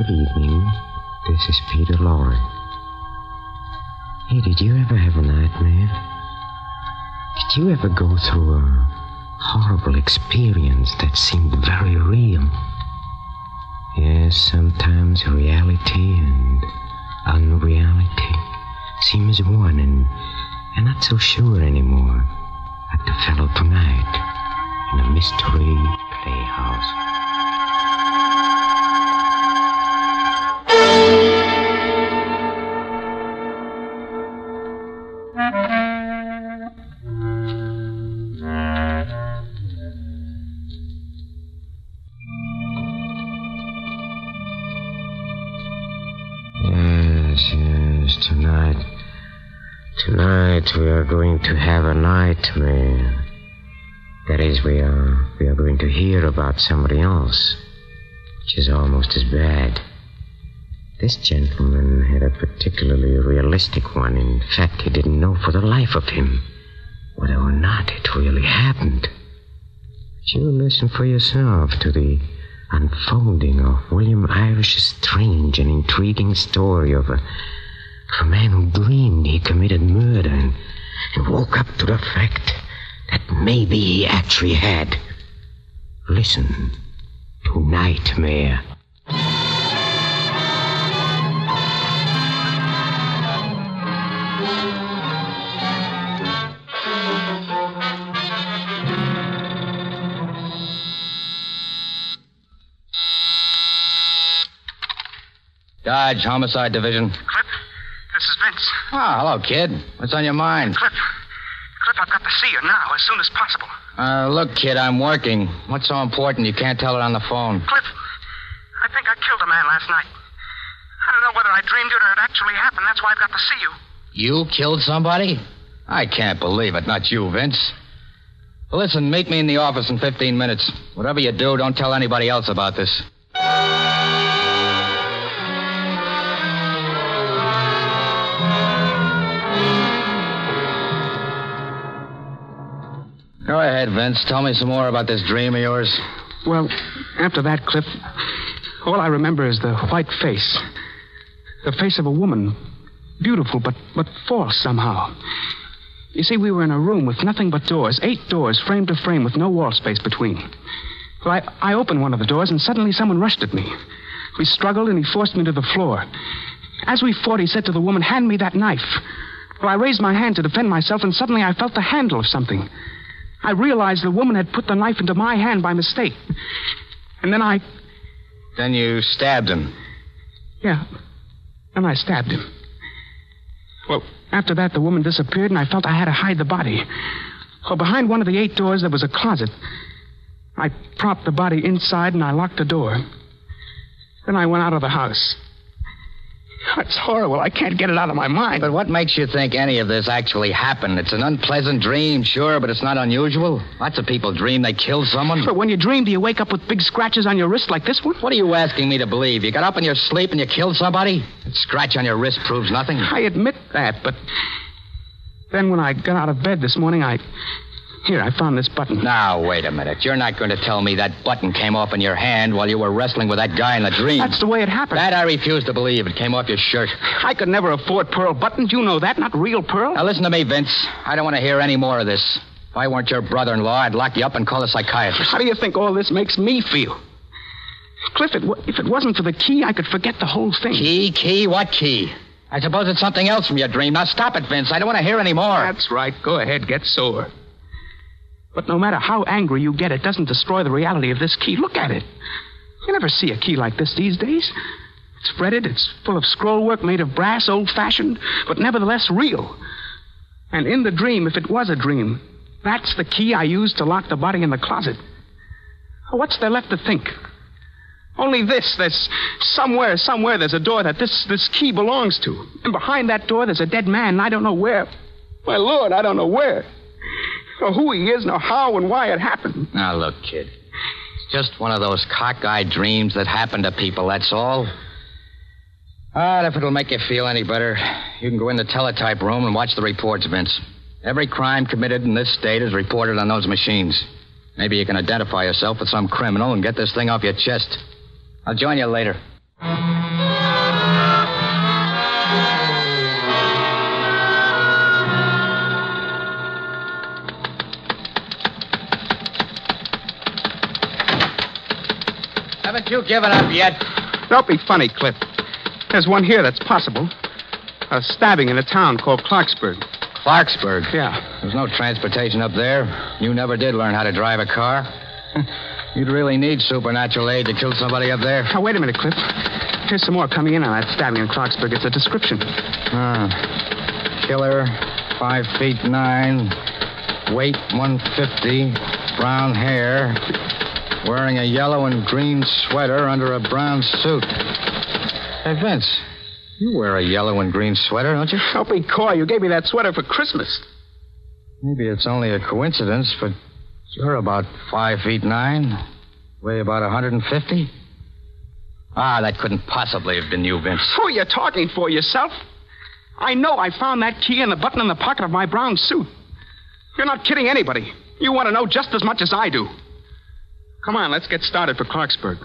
Good evening. This is Peter Lorre. Hey, did you ever have a nightmare? Did you ever go through a horrible experience that seemed very real? Yes, sometimes reality and unreality seem as one, and I'm not so sure anymore. Like the fellow tonight in a mystery playhouse. We are going to have a nightmare. That is, we are we are going to hear about somebody else, which is almost as bad. This gentleman had a particularly realistic one. In fact, he didn't know for the life of him whether or not it really happened. But you listen for yourself to the unfolding of William Irish's strange and intriguing story of a, a man who dreamed he committed murder and, and woke up to the fact that maybe he actually had. Listen to Nightmare. Dodge, Homicide Division. Cliff, this is Vince. Ah, hello, kid. What's on your mind? Cliff. Cliff, I've got to see you now, as soon as possible. Uh, look, kid, I'm working. What's so important you can't tell it on the phone? Cliff, I think I killed a man last night. I don't know whether I dreamed it or it actually happened. That's why I've got to see you. You killed somebody? I can't believe it. Not you, Vince. Well, listen, meet me in the office in 15 minutes. Whatever you do, don't tell anybody else about this. Go ahead, Vince. Tell me some more about this dream of yours. Well, after that, Cliff, all I remember is the white face. The face of a woman. Beautiful, but, but false somehow. You see, we were in a room with nothing but doors, eight doors, frame to frame, with no wall space between. Well, I, I opened one of the doors, and suddenly someone rushed at me. We struggled, and he forced me to the floor. As we fought, he said to the woman, Hand me that knife. Well, I raised my hand to defend myself, and suddenly I felt the handle of something. I realized the woman had put the knife into my hand by mistake. And then I. Then you stabbed him. Yeah. And I stabbed him. Well, after that, the woman disappeared, and I felt I had to hide the body. Well, behind one of the eight doors, there was a closet. I propped the body inside, and I locked the door. Then I went out of the house. It's horrible. I can't get it out of my mind. But what makes you think any of this actually happened? It's an unpleasant dream, sure, but it's not unusual. Lots of people dream they kill someone. But when you dream, do you wake up with big scratches on your wrist like this one? What are you asking me to believe? You got up in your sleep and you killed somebody? That scratch on your wrist proves nothing. I admit that, but then when I got out of bed this morning, I. Here, I found this button. Now, wait a minute. You're not going to tell me that button came off in your hand while you were wrestling with that guy in the dream. That's the way it happened. That I refuse to believe. It came off your shirt. I could never afford pearl buttons. You know that. Not real pearl. Now, listen to me, Vince. I don't want to hear any more of this. If I weren't your brother in law, I'd lock you up and call a psychiatrist. How do you think all this makes me feel? Cliff, it, if it wasn't for the key, I could forget the whole thing. Key? Key? What key? I suppose it's something else from your dream. Now stop it, Vince. I don't want to hear any more. That's right. Go ahead, get sore. But no matter how angry you get, it doesn't destroy the reality of this key. Look at it. You never see a key like this these days. It's fretted, it's full of scrollwork made of brass, old fashioned, but nevertheless real. And in the dream, if it was a dream, that's the key I used to lock the body in the closet. What's there left to think? Only this. There's somewhere, somewhere, there's a door that this, this key belongs to. And behind that door, there's a dead man, I don't know where. My Lord, I don't know where. Or who he is, nor how and why it happened. Now, look, kid. It's just one of those cockeyed dreams that happen to people, that's all. Ah, if it'll make you feel any better, you can go in the teletype room and watch the reports, Vince. Every crime committed in this state is reported on those machines. Maybe you can identify yourself with some criminal and get this thing off your chest. I'll join you later. You given up yet? Don't be funny, Cliff. There's one here that's possible. A stabbing in a town called Clarksburg. Clarksburg. Yeah. There's no transportation up there. You never did learn how to drive a car. You'd really need supernatural aid to kill somebody up there. Now, wait a minute, Cliff. Here's some more coming in on that stabbing in Clarksburg. It's a description. Ah. Killer, five feet nine, weight 150, brown hair, wearing a yellow and green sweater under a brown suit. Hey, Vince, you wear a yellow and green sweater, don't you? Don't be coy. You gave me that sweater for Christmas. Maybe it's only a coincidence, but you're about five feet nine, weigh about 150. Ah, that couldn't possibly have been you, Vince. Who are you talking for, yourself? I know I found that key and the button in the pocket of my brown suit. You're not kidding anybody. You want to know just as much as I do. Come on, let's get started for Clarksburg.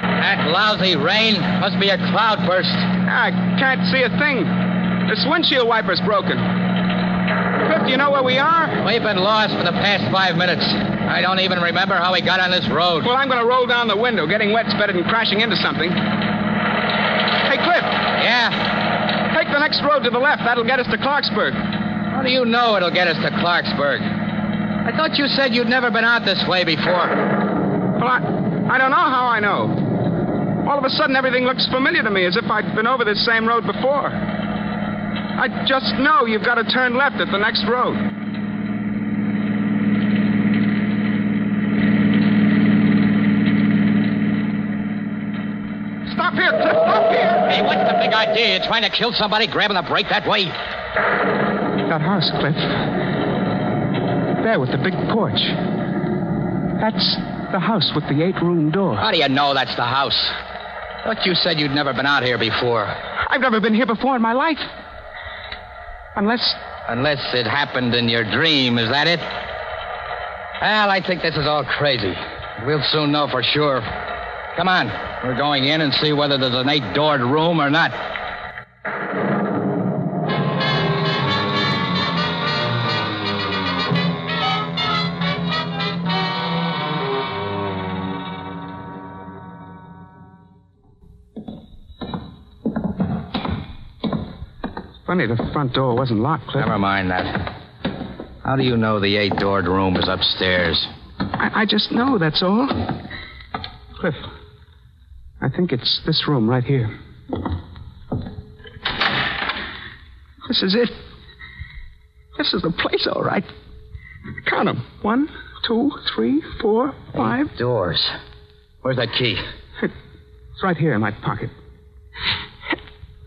That lousy rain must be a cloudburst. I can't see a thing. This windshield wiper's broken. Cliff, do you know where we are? We've been lost for the past five minutes. I don't even remember how we got on this road. Well, I'm going to roll down the window. Getting wet's better than crashing into something. Hey, Cliff, Yeah? take the next road to the left. That'll get us to Clarksburg. How do you know it'll get us to Clarksburg? I thought you said you'd never been out this way before. Well, I, I don't know how I know. All of a sudden, everything looks familiar to me, as if I'd been over this same road before. I just know you've got to turn left at the next road. Stop here, Cliff. Stop here. Hey, what's the big idea? You're trying to kill somebody grabbing the brake that way? That house, Cliff. There with the big porch. That's the house with the eight room door. How do you know that's the house? But you said you'd never been out here before. I've never been here before in my life. Unless. Unless it happened in your dream, is that it? Well, I think this is all crazy. We'll soon know for sure. Come on. We're going in and see whether there's an eight doored room or not. Funny, the front door wasn't locked, Cliff. Never mind that. How do you know the eight doored room is upstairs? I, I just know, that's all. Cliff, I think it's this room right here. This is it. This is the place, all right. Count them. One, two, three, four, five. Doors. Where's that key? It's right here in my pocket.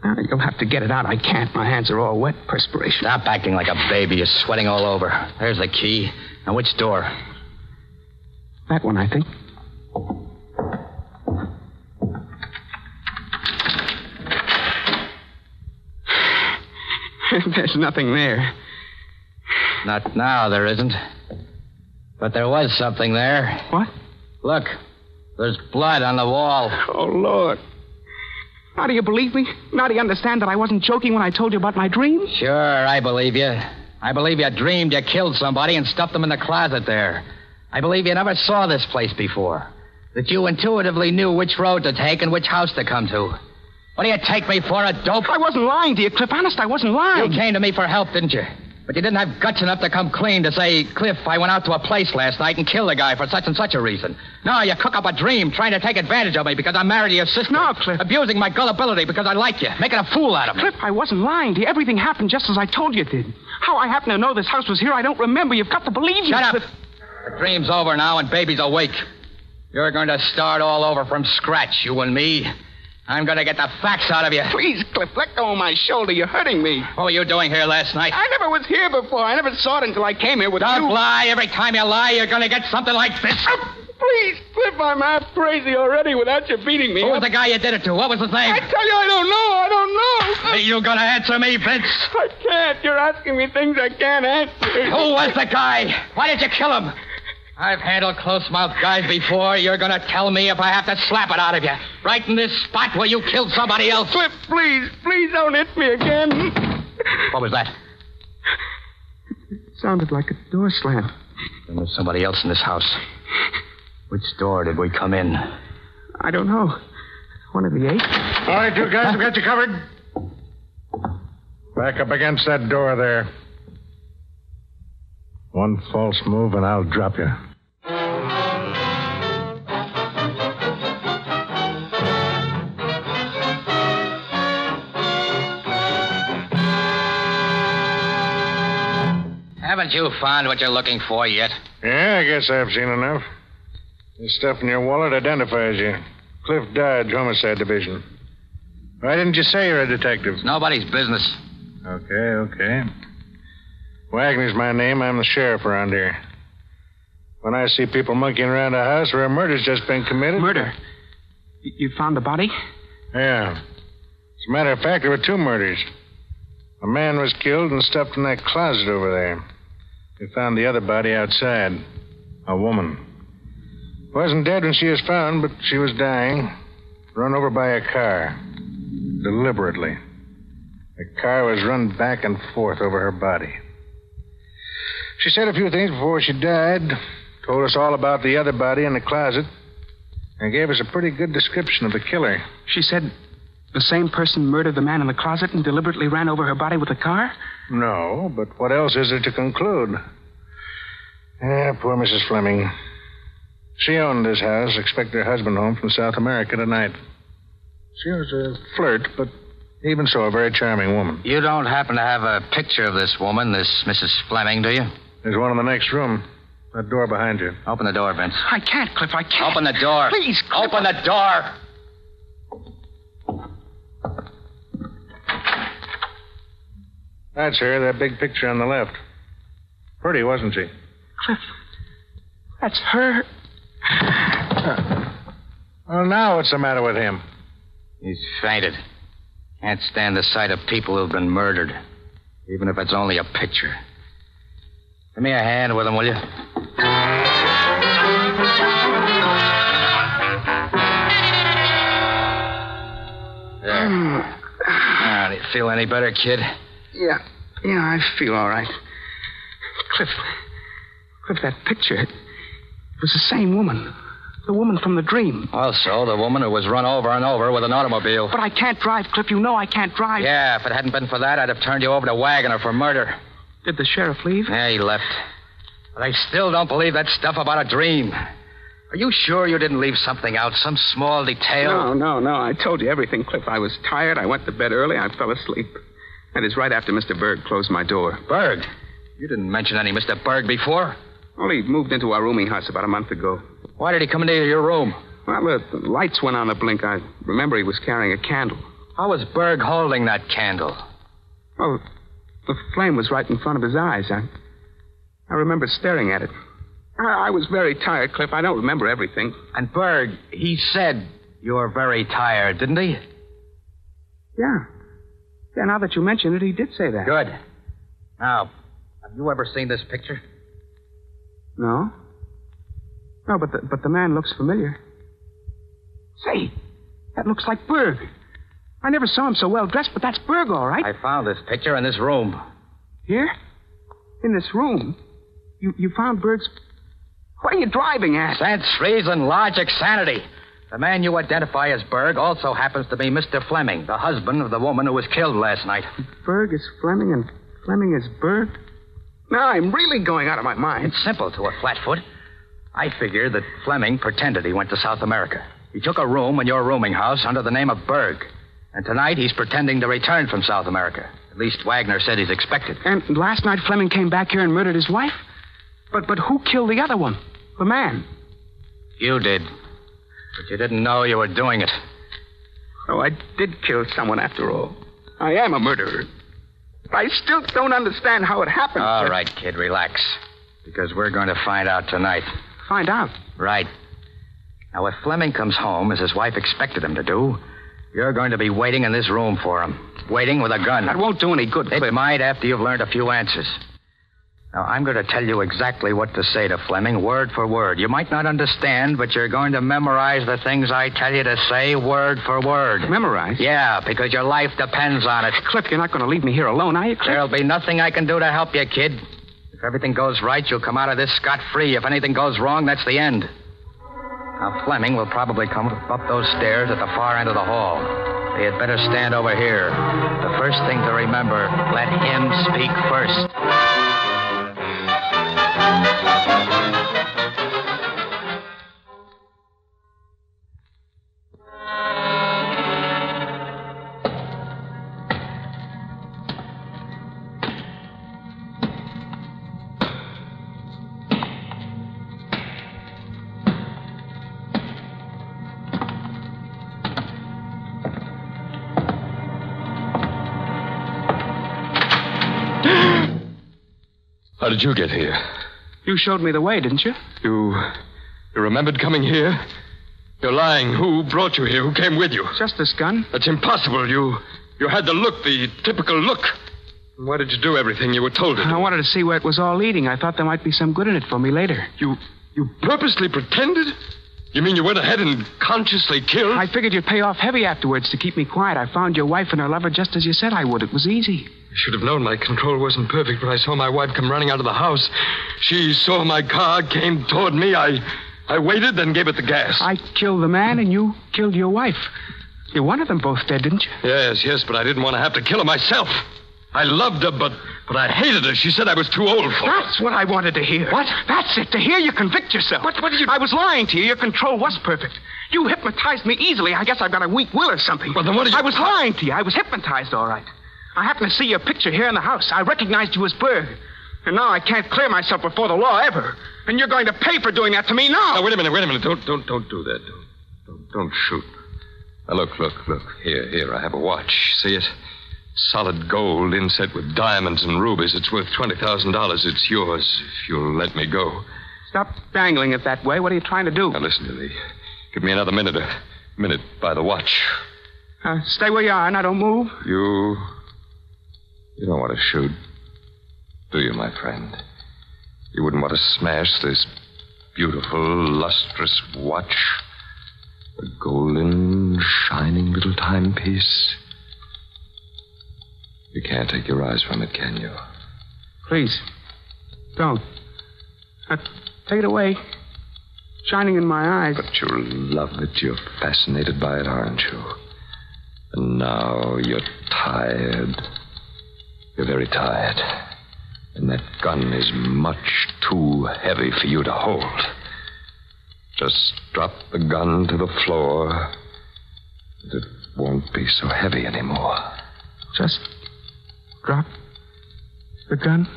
Now, you'll have to get it out. I can't. My hands are all wet, perspiration. Stop acting like a baby. You're sweating all over. There's the key. Now, which door? That one, I think. There's nothing there. Not now, there isn't. But there was something there. What? Look, there's blood on the wall. Oh, Lord. Now do you believe me? Now do you understand that I wasn't joking when I told you about my dream? Sure, I believe you. I believe you dreamed you killed somebody and stuffed them in the closet there. I believe you never saw this place before. That you intuitively knew which road to take and which house to come to. What do you take me for, a dope? I wasn't lying to you, Cliff. Honest, I wasn't lying. You came to me for help, didn't you? But you didn't have guts enough to come clean to say, Cliff, I went out to a place last night and killed a guy for such and such a reason. No, you cook up a dream trying to take advantage of me because I'm married to your sister. No, Cliff. Abusing my gullibility because I like you, making a fool out of me. Cliff, I wasn't lying to you. Everything happened just as I told you it did. How I happen to know this house was here, I don't remember. You've got to believe me. Shut up. Cliff. The dream's over now and baby's awake. You're going to start all over from scratch, you and me. I'm going to get the facts out of you. Please, Cliff, let go of my shoulder. You're hurting me. What were you doing here last night? I never was here before. I never saw it until I came here with Don't you. lie. Every time you lie, you're going to get something like this. Oh, please, Cliff, I'm half crazy already without you beating me. Who was the guy you did it to? What was his name? I tell you, I don't know. I don't know. Are you gonna answer me, Vince? I can't. You're asking me things I can't answer. Who was the guy? Why did you kill him? I've handled close-mouthed guys before. You're gonna tell me if I have to slap it out of you. Right in this spot where you killed somebody else. Cliff, please, please don't hit me again. What was that? It sounded like a door slam. Then there's somebody else in this house. Which door did we come in? I don't know. One of the eight? All right, you guys, I've got you covered. Back up against that door there. One false move and I'll drop you. Haven't you found what you're looking for yet? Yeah, I guess I've seen enough. This stuff in your wallet identifies you. Cliff Dodge, Homicide Division. Why didn't you say you're a detective? It's nobody's business. Okay, okay. Wagner's my name. I'm the sheriff around here. When I see people monkeying around a house where a murder's just been committed. Murder? You found the body? Yeah. As a matter of fact, there were two murders. A man was killed and stuffed in that closet over there. We found the other body outside. A woman. Wasn't dead when she was found, but she was dying. Run over by a car. Deliberately. The car was run back and forth over her body. She said a few things before she died. Told us all about the other body in the closet. And gave us a pretty good description of the killer. She said the same person murdered the man in the closet and deliberately ran over her body with a car? No, but what else is there to conclude? Yeah, poor Mrs. Fleming. She owned this house, expect her husband home from South America tonight. She was a flirt, but even so, a very charming woman. You don't happen to have a picture of this woman, this Mrs. Fleming, do you? There's one in the next room. That door behind you. Open the door, Vince. I can't, Cliff. I can't. Open the door. Please, Cliff. Open the door. That's her, that big picture on the left. Pretty, wasn't she? Cliff. That's her. Well, now what's the matter with him? He's fainted. Can't stand the sight of people who've been murdered, even if it's only a picture. Give me a hand with him, will you? There. Ah, do you feel any better, kid? Yeah. Yeah, I feel all right. Cliff. Cliff, that picture. It was the same woman. The woman from the dream. Also, the woman who was run over and over with an automobile. But I can't drive, Cliff. You know I can't drive. Yeah, if it hadn't been for that, I'd have turned you over to Wagner for murder. Did the sheriff leave? Yeah, he left. But I still don't believe that stuff about a dream. Are you sure you didn't leave something out, some small detail? No, no, no. I told you everything, Cliff. I was tired. I went to bed early. I fell asleep. That is right after Mr. Berg closed my door. Berg. You didn't mention any Mr. Berg before. Well, he moved into our rooming house about a month ago. Why did he come into your room? Well, the, lights went on a blink. I remember he was carrying a candle. How was Berg holding that candle? Oh, the flame was right in front of his eyes. I, I remember staring at it. I, I was very tired, Cliff. I don't remember everything. And Berg, he said you were very tired, didn't he? Yeah. Yeah, now that you mention it, he did say that. Good. Now, have you ever seen this picture? No? No, but the, but the man looks familiar. Say, that looks like Berg. I never saw him so well dressed, but that's Berg, all right. I found this picture in this room. Here? In this room? You, you found Berg's. What are you driving at? Sense, reason, logic, sanity. The man you identify as Berg also happens to be Mr. Fleming, the husband of the woman who was killed last night. Berg is Fleming and Fleming is Berg? Now I'm really going out of my mind. It's simple to a flatfoot. I figure that Fleming pretended he went to South America. He took a room in your rooming house under the name of Berg. And tonight he's pretending to return from South America. At least Wagner said he's expected. And last night Fleming came back here and murdered his wife? But but who killed the other one? The man. You did. But you didn't know you were doing it. Oh, I did kill someone after all. I am a murderer. I still don't understand how it happened. All but- right, kid, relax. Because we're going to find out tonight. Find out. Right. Now, if Fleming comes home, as his wife expected him to do, you're going to be waiting in this room for him. Waiting with a gun. That won't do any good, It might after you've learned a few answers. Now, I'm going to tell you exactly what to say to Fleming, word for word. You might not understand, but you're going to memorize the things I tell you to say, word for word. Memorize? Yeah, because your life depends on it. Cliff, you're not going to leave me here alone, are you, Cliff? There'll be nothing I can do to help you, kid. If everything goes right, you'll come out of this scot free. If anything goes wrong, that's the end. Now, Fleming will probably come up those stairs at the far end of the hall. He had better stand over here. The first thing to remember let him speak first. Did you get here? You showed me the way, didn't you? You. You remembered coming here? You're lying. Who brought you here? Who came with you? Just this gun. That's impossible. You. You had the look, the typical look. Why did you do everything you were told to do? I wanted to see where it was all leading. I thought there might be some good in it for me later. You. You purposely pretended? You mean you went ahead and consciously killed? I figured you'd pay off heavy afterwards to keep me quiet. I found your wife and her lover just as you said I would. It was easy. I should have known my control wasn't perfect when I saw my wife come running out of the house. She saw my car, came toward me. I. I waited, then gave it the gas. I killed the man and you killed your wife. You wanted them both dead, didn't you? Yes, yes, but I didn't want to have to kill her myself. I loved her, but but I hated her. She said I was too old for her. That's what I wanted to hear. What? That's it. To hear you convict yourself. What? What did you? I was lying to you. Your control was perfect. You hypnotized me easily. I guess I've got a weak will or something. Well, then what did you- I was lying to you. I was hypnotized, all right. I happened to see your picture here in the house. I recognized you as Berg. And now I can't clear myself before the law ever. And you're going to pay for doing that to me now. Now, wait a minute, wait a minute. Don't, don't, don't do that. Don't, don't, don't shoot. Now, look, look, look. Here, here, I have a watch. See it? Solid gold inset with diamonds and rubies. It's worth $20,000. It's yours if you'll let me go. Stop dangling it that way. What are you trying to do? Now, listen to me. Give me another minute, a minute by the watch. Uh, stay where you are. Now don't move. You. You don't want to shoot, do you, my friend? You wouldn't want to smash this beautiful, lustrous watch? A golden, shining little timepiece? You can't take your eyes from it, can you? Please. Don't. Uh, take it away. Shining in my eyes. But you love it. You're fascinated by it, aren't you? And now you're tired. You're very tired. And that gun is much too heavy for you to hold. Just drop the gun to the floor. It won't be so heavy anymore. Just drop the gun.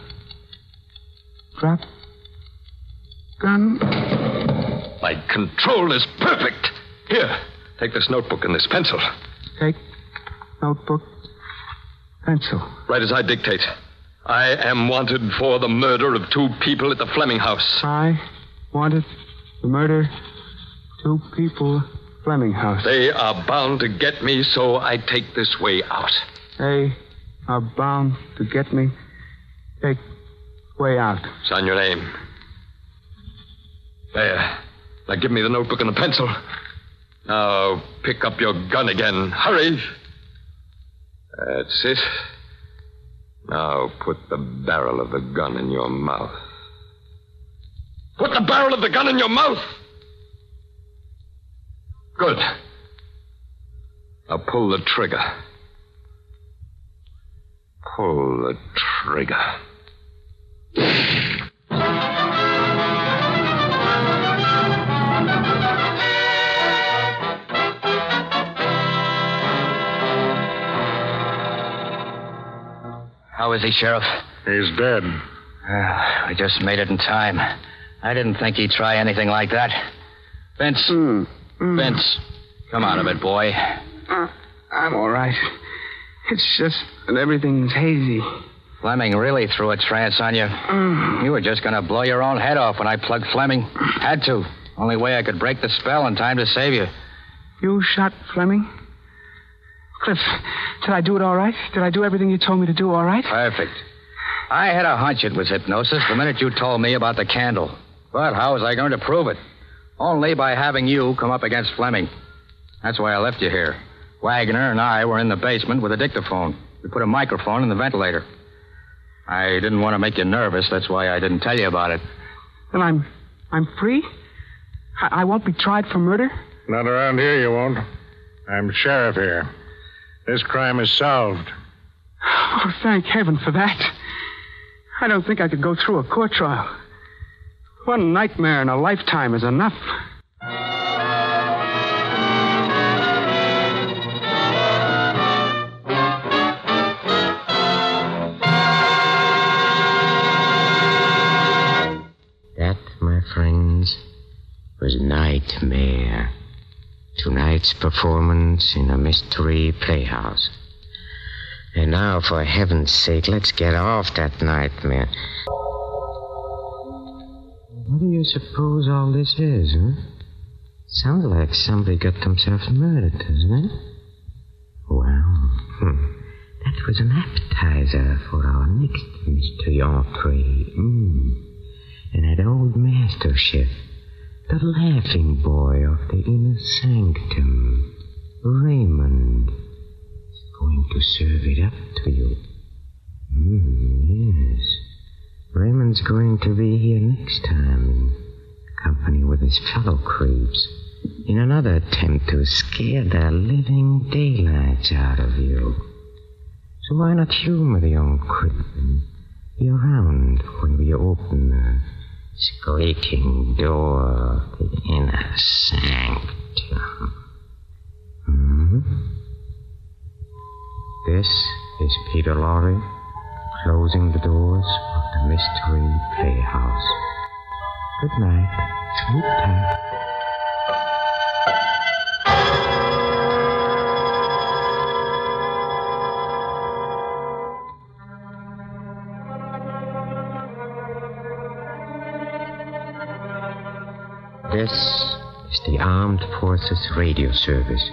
Drop gun. My control is perfect. Here, take this notebook and this pencil. Take notebook, pencil. Write as I dictate. I am wanted for the murder of two people at the Fleming house. I wanted the murder two people. Fleming House. They are bound to get me, so I take this way out. They are bound to get me. Take way out. Sign your name. There. Now give me the notebook and the pencil. Now pick up your gun again. Hurry. That's it. Now put the barrel of the gun in your mouth. Put the barrel of the gun in your mouth. Good. Now pull the trigger. Pull the trigger. How is he, Sheriff? He's dead. Ah, we just made it in time. I didn't think he'd try anything like that. Vince. Vince. Come out of it, boy. Uh, I'm all right. It's just that everything's hazy. Fleming really threw a trance on you. You were just going to blow your own head off when I plugged Fleming. Had to. Only way I could break the spell in time to save you. You shot Fleming? Cliff, did I do it all right? Did I do everything you told me to do all right? Perfect. I had a hunch it was hypnosis the minute you told me about the candle. But how was I going to prove it? Only by having you come up against Fleming. That's why I left you here. Wagner and I were in the basement with a dictaphone. We put a microphone in the ventilator. I didn't want to make you nervous. That's why I didn't tell you about it. Then I'm I'm free? I, I won't be tried for murder? Not around here, you won't. I'm sheriff here. This crime is solved. Oh, thank heaven for that. I don't think I could go through a court trial. One nightmare in a lifetime is enough. That, my friends, was Nightmare. Tonight's performance in a mystery playhouse. And now, for heaven's sake, let's get off that nightmare. What do you suppose all this is, huh? Sounds like somebody got themselves murdered, doesn't it? Well, hmm. that was an appetizer for our next mystery entree. Mm. And that old master chef, the laughing boy of the inner sanctum, Raymond, is going to serve it up to you. Mm, yes. Raymond's going to be here next time in company with his fellow creeps in another attempt to scare the living daylights out of you. So why not humor the young creep and be around when we open the squeaking door of the inner sanctum? Hmm? This is Peter Lorre closing the doors of the Mystery Playhouse. Good night. Sleep tight. This is the Armed Forces Radio Service.